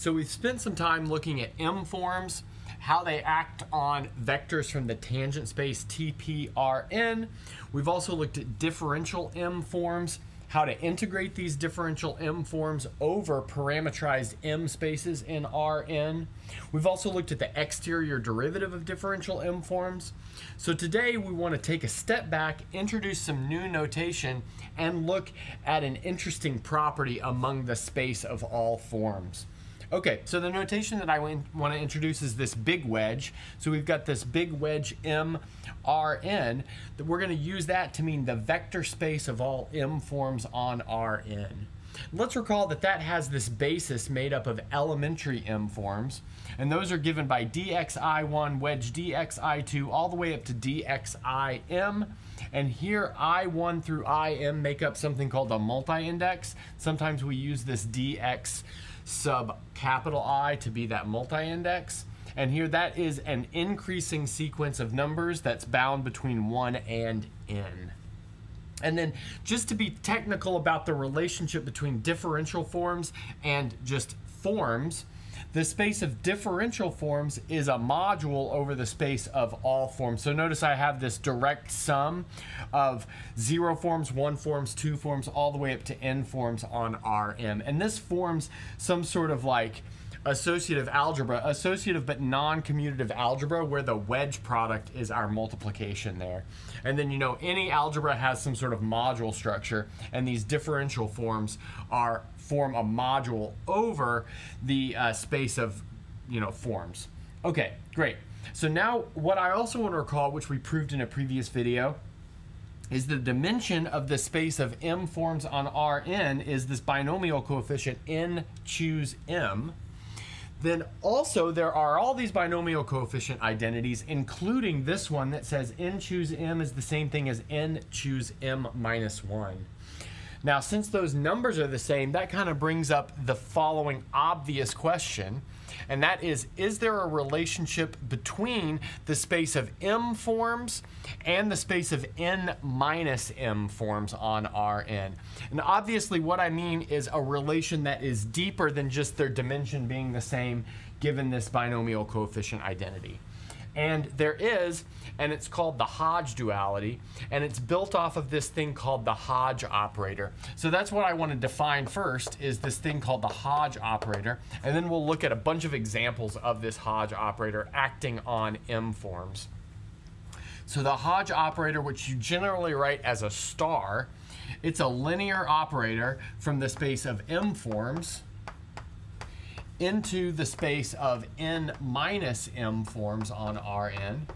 So we've spent some time looking at M forms, how they act on vectors from the tangent space TPRN. We've also looked at differential M forms, how to integrate these differential M forms over parameterized M spaces in Rn. We've also looked at the exterior derivative of differential M forms. So today we want to take a step back, introduce some new notation, and look at an interesting property among the space of all forms. Okay, so the notation that I want to introduce is this big wedge. So we've got this big wedge M, R, N, that we're going to use that to mean the vector space of all M forms on Rn. Let's recall that that has this basis made up of elementary M forms, and those are given by dxi1 wedge dxi2 all the way up to dxim. And here I1 through IM make up something called a multi-index. Sometimes we use this dx sub capital I to be that multi-index. And here that is an increasing sequence of numbers that's bound between 1 and n. And then just to be technical about the relationship between differential forms and just forms, the space of differential forms is a module over the space of all forms. So notice I have this direct sum of zero forms, one forms, two forms, all the way up to n forms on Rm. And this forms some sort of like associative algebra, associative but non-commutative algebra where the wedge product is our multiplication there. And then you know any algebra has some sort of module structure and these differential forms are form a module over the uh, space of you know forms. Okay, great. So now what I also want to recall, which we proved in a previous video, is the dimension of the space of M forms on Rn is this binomial coefficient n choose M. Then also there are all these binomial coefficient identities, including this one that says n choose m is the same thing as n choose m minus 1. Now, since those numbers are the same, that kind of brings up the following obvious question, and that is, is there a relationship between the space of M forms and the space of N minus M forms on Rn? And obviously what I mean is a relation that is deeper than just their dimension being the same given this binomial coefficient identity. And there is, and it's called the Hodge duality, and it's built off of this thing called the Hodge operator. So that's what I want to define first, is this thing called the Hodge operator, and then we'll look at a bunch of examples of this Hodge operator acting on M forms. So the Hodge operator, which you generally write as a star, it's a linear operator from the space of M forms, into the space of n minus m forms on Rn.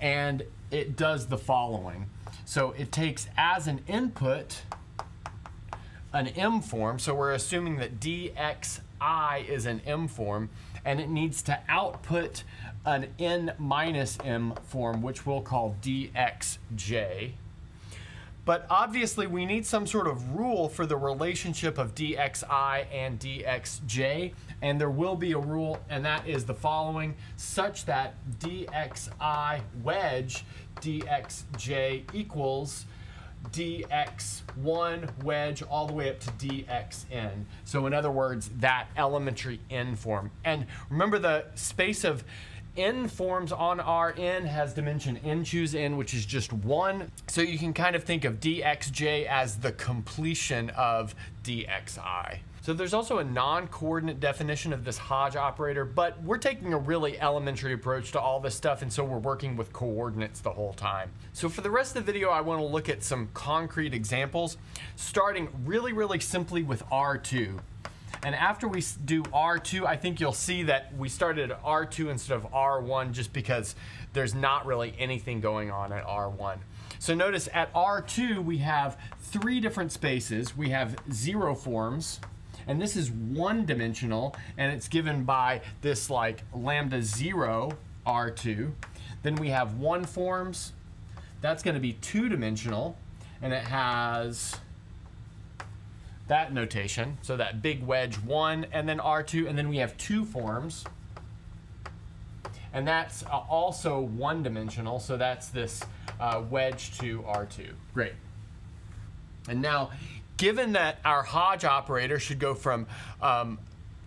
And it does the following. So it takes as an input an m form. So we're assuming that dxi is an m form. And it needs to output an n minus m form, which we'll call dxj. But obviously we need some sort of rule for the relationship of dxi and dxj, and there will be a rule, and that is the following, such that dxi wedge dxj equals dx1 wedge all the way up to dxn. So in other words, that elementary n form. And remember the space of n forms on Rn has dimension n choose n, which is just one. So you can kind of think of dxj as the completion of dxi. So there's also a non-coordinate definition of this Hodge operator, but we're taking a really elementary approach to all this stuff, and so we're working with coordinates the whole time. So for the rest of the video, I want to look at some concrete examples, starting really, really simply with R2. And after we do R2, I think you'll see that we started at R2 instead of R1 just because there's not really anything going on at R1. So notice at R2 we have three different spaces. We have zero forms, and this is one dimensional, and it's given by this like lambda zero R2. Then we have one forms, that's gonna be two dimensional, and it has that notation. So that big wedge one and then R2, and then we have two forms. And that's uh, also one dimensional, so that's this uh, wedge two R2. Great. And now, given that our Hodge operator should go from um,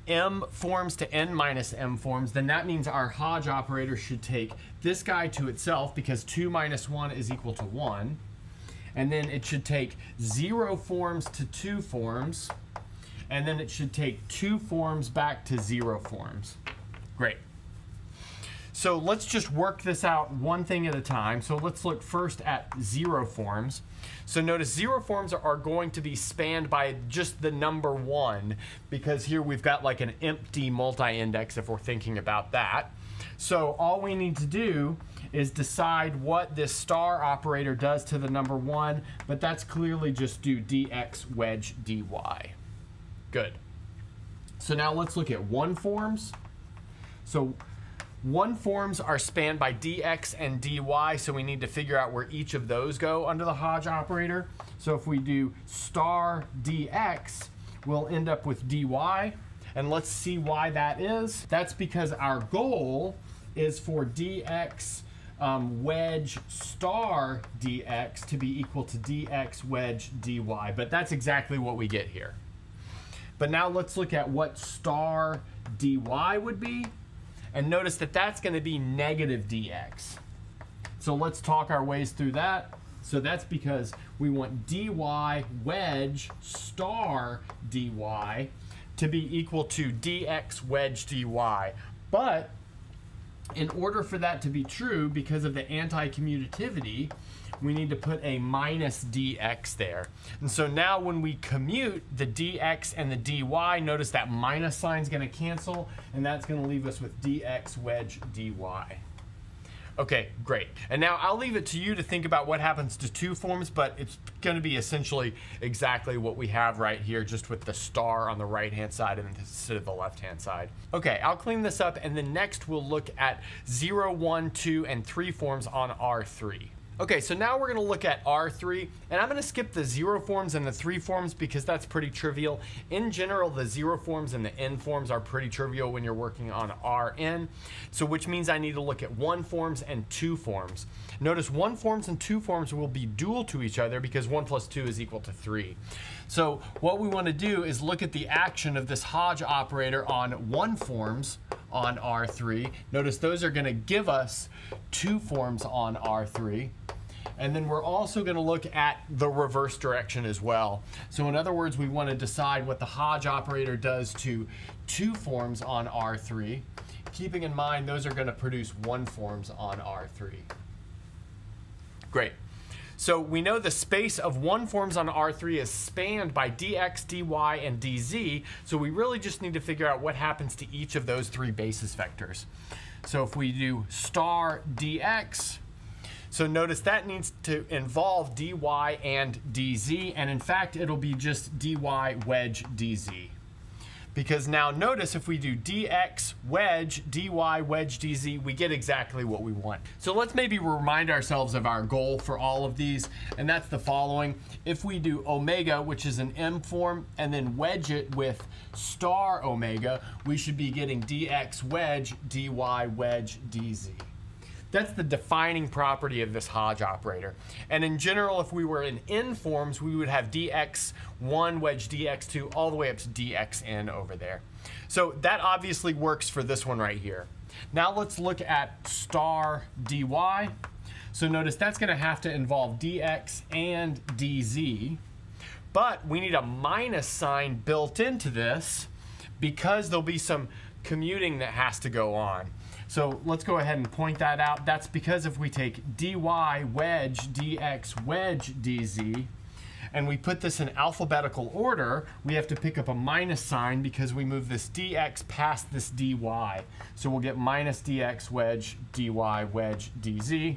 m forms to n minus m forms, then that means our Hodge operator should take this guy to itself because 2 minus 1 is equal to 1. And then it should take 0 forms to 2 forms. And then it should take 2 forms back to 0 forms. Great. So let's just work this out one thing at a time. So let's look first at zero forms. So notice zero forms are going to be spanned by just the number one because here we've got like an empty multi-index if we're thinking about that. So all we need to do is decide what this star operator does to the number one, but that's clearly just do dx wedge dy. Good. So now let's look at one forms. So one forms are spanned by dx and dy, so we need to figure out where each of those go under the Hodge operator. So if we do star dx, we'll end up with dy. And let's see why that is. That's because our goal is for dx um, wedge star dx to be equal to dx wedge dy. But that's exactly what we get here. But now let's look at what star dy would be. And notice that that's going to be negative dx. So let's talk our ways through that. So that's because we want dy wedge star dy to be equal to dx wedge dy. But in order for that to be true, because of the anti-commutativity, we need to put a minus dx there. And so now when we commute the dx and the dy, notice that minus sign is going to cancel, and that's going to leave us with dx wedge dy. Okay, great. And now I'll leave it to you to think about what happens to two forms, but it's going to be essentially exactly what we have right here, just with the star on the right-hand side instead of the left-hand side. Okay, I'll clean this up, and then next we'll look at 0, 1, 2, and 3 forms on R3. Okay, so now we're going to look at R3, and I'm going to skip the zero forms and the three forms because that's pretty trivial. In general, the zero forms and the n forms are pretty trivial when you're working on Rn, so which means I need to look at one forms and two forms. Notice one forms and two forms will be dual to each other because one plus two is equal to three. So what we want to do is look at the action of this Hodge operator on one forms on R3. Notice those are going to give us two forms on R3. And then we're also going to look at the reverse direction as well. So in other words, we want to decide what the Hodge operator does to two forms on R3, keeping in mind those are going to produce one forms on R3. Great. So we know the space of one forms on R3 is spanned by dx, dy, and dz, so we really just need to figure out what happens to each of those three basis vectors. So if we do star dx, so notice that needs to involve dy and dz, and in fact it'll be just dy wedge dz. Because now notice if we do dx wedge dy wedge dz, we get exactly what we want. So let's maybe remind ourselves of our goal for all of these, and that's the following. If we do omega, which is an m form, and then wedge it with star omega, we should be getting dx wedge dy wedge dz. That's the defining property of this Hodge operator. And in general, if we were in n forms, we would have dx1 wedge dx2 all the way up to dxn over there. So that obviously works for this one right here. Now let's look at star dy. So notice that's going to have to involve dx and dz. But we need a minus sign built into this because there'll be some commuting that has to go on. So let's go ahead and point that out. That's because if we take dy wedge dx wedge dz, and we put this in alphabetical order, we have to pick up a minus sign because we move this dx past this dy. So we'll get minus dx wedge dy wedge dz.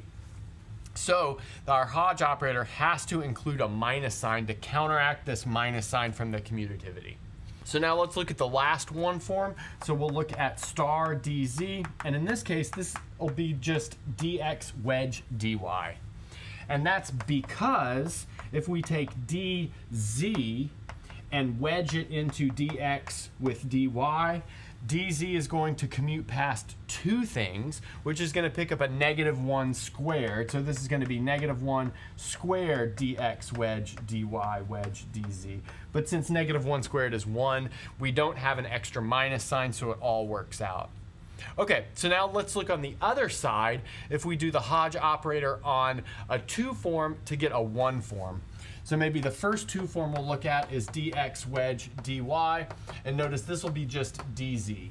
So our Hodge operator has to include a minus sign to counteract this minus sign from the commutativity. So now let's look at the last one form. So we'll look at star dz, and in this case, this will be just dx wedge dy. And that's because if we take dz and wedge it into dx with dy, dz is going to commute past two things, which is going to pick up a negative 1 squared. So this is going to be negative 1 squared dx wedge dy wedge dz. But since negative 1 squared is 1, we don't have an extra minus sign, so it all works out. Okay, so now let's look on the other side if we do the Hodge operator on a 2 form to get a 1 form. So maybe the first 2 form we'll look at is dx wedge dy, and notice this will be just dz.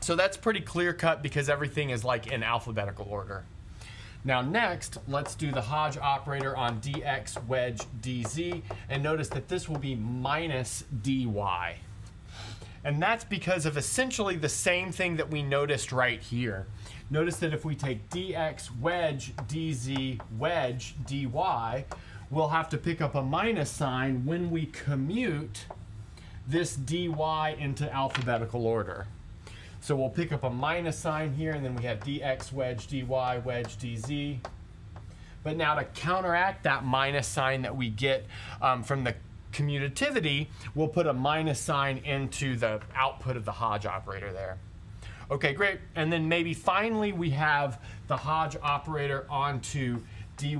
So that's pretty clear cut because everything is like in alphabetical order. Now next, let's do the Hodge operator on dx wedge dz, and notice that this will be minus dy. And that's because of essentially the same thing that we noticed right here. Notice that if we take dx wedge dz wedge dy, we'll have to pick up a minus sign when we commute this dy into alphabetical order. So we'll pick up a minus sign here, and then we have dx wedge dy wedge dz. But now to counteract that minus sign that we get um, from the commutativity, we'll put a minus sign into the output of the Hodge operator there. Okay, great. And then maybe finally we have the Hodge operator onto dy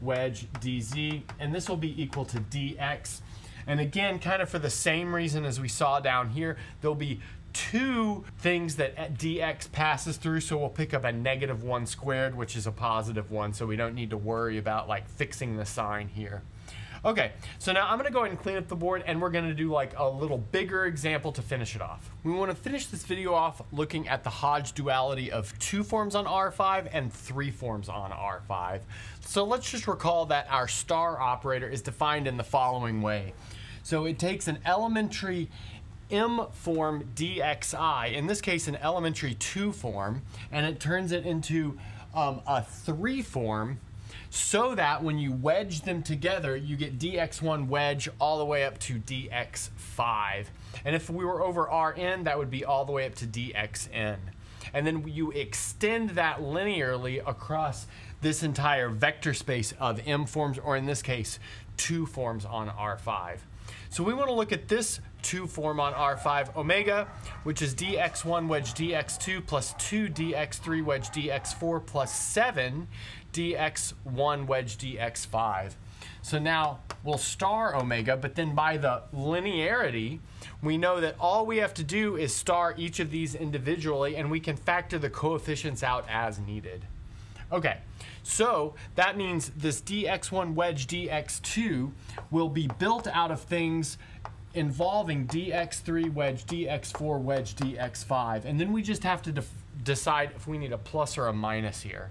wedge dz, and this will be equal to dx. And again, kind of for the same reason as we saw down here, there'll be two things that dx passes through, so we'll pick up a negative one squared, which is a positive one, so we don't need to worry about like fixing the sign here. Okay, so now I'm gonna go ahead and clean up the board and we're gonna do like a little bigger example to finish it off. We wanna finish this video off looking at the Hodge duality of two forms on R5 and three forms on R5. So let's just recall that our star operator is defined in the following way. So it takes an elementary M form dxi, in this case an elementary 2 form, and it turns it into um, a 3 form so that when you wedge them together, you get dx1 wedge all the way up to dx5. And if we were over Rn, that would be all the way up to dxn. And then you extend that linearly across this entire vector space of M forms, or in this case, two forms on R5. So we want to look at this two form on R5 omega, which is dx1 wedge dx2 plus 2 dx3 wedge dx4 plus 7 dx1 wedge dx5. So now we'll star omega, but then by the linearity, we know that all we have to do is star each of these individually and we can factor the coefficients out as needed. Okay, so that means this dx1 wedge dx2 will be built out of things involving dx3 wedge dx4 wedge dx5 and then we just have to decide if we need a plus or a minus here.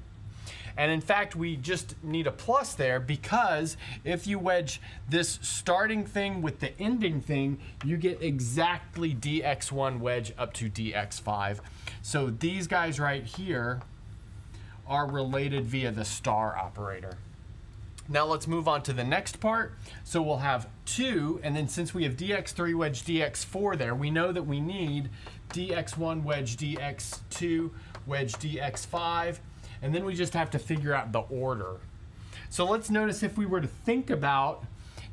And in fact, we just need a plus there because if you wedge this starting thing with the ending thing, you get exactly dx1 wedge up to dx5. So these guys right here are related via the star operator. Now let's move on to the next part. So we'll have 2, and then since we have dx3 wedge dx4 there, we know that we need dx1 wedge dx2 wedge dx5, and then we just have to figure out the order. So let's notice if we were to think about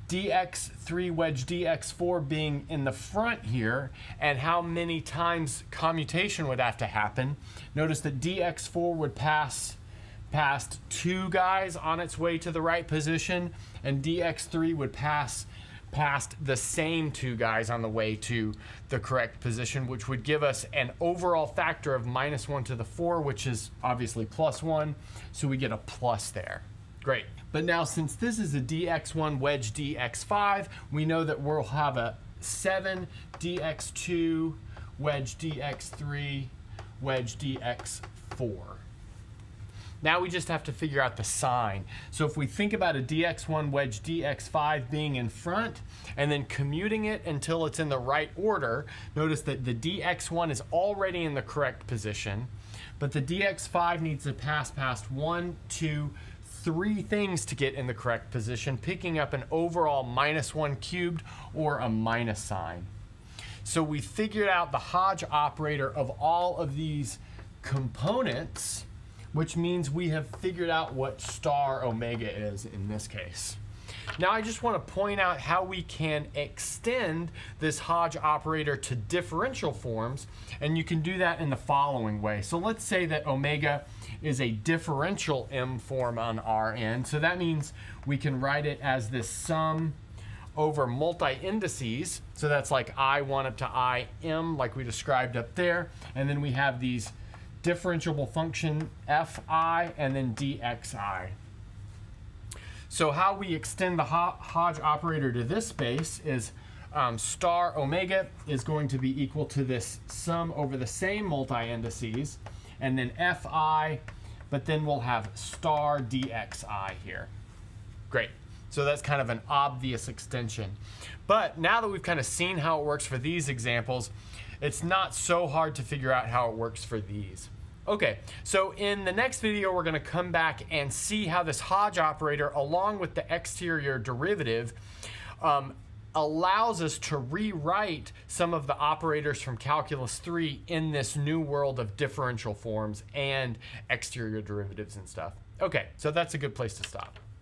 dx3 wedge dx4 being in the front here and how many times commutation would have to happen. Notice that dx4 would pass past two guys on its way to the right position and dx3 would pass past the same two guys on the way to the correct position, which would give us an overall factor of minus 1 to the 4, which is obviously plus 1, so we get a plus there. Great. But now since this is a dx1 wedge dx5, we know that we'll have a 7 dx2 wedge dx3 wedge dx4. Now we just have to figure out the sign. So if we think about a dx1 wedge dx5 being in front and then commuting it until it's in the right order, notice that the dx1 is already in the correct position, but the dx5 needs to pass past one, two, three things to get in the correct position, picking up an overall minus one cubed or a minus sign. So we figured out the Hodge operator of all of these components which means we have figured out what star omega is in this case. Now I just want to point out how we can extend this Hodge operator to differential forms, and you can do that in the following way. So let's say that omega is a differential M form on Rn. So that means we can write it as this sum over multi-indices. So that's like I1 up to Im, like we described up there. And then we have these differentiable function fi and then dxi. So how we extend the Hodge operator to this space is um, star omega is going to be equal to this sum over the same multi-indices, and then fi, but then we'll have star dxi here. Great. So that's kind of an obvious extension. But now that we've kind of seen how it works for these examples, it's not so hard to figure out how it works for these. Okay, so in the next video, we're gonna come back and see how this Hodge operator, along with the exterior derivative, um, allows us to rewrite some of the operators from Calculus 3 in this new world of differential forms and exterior derivatives and stuff. Okay, so that's a good place to stop.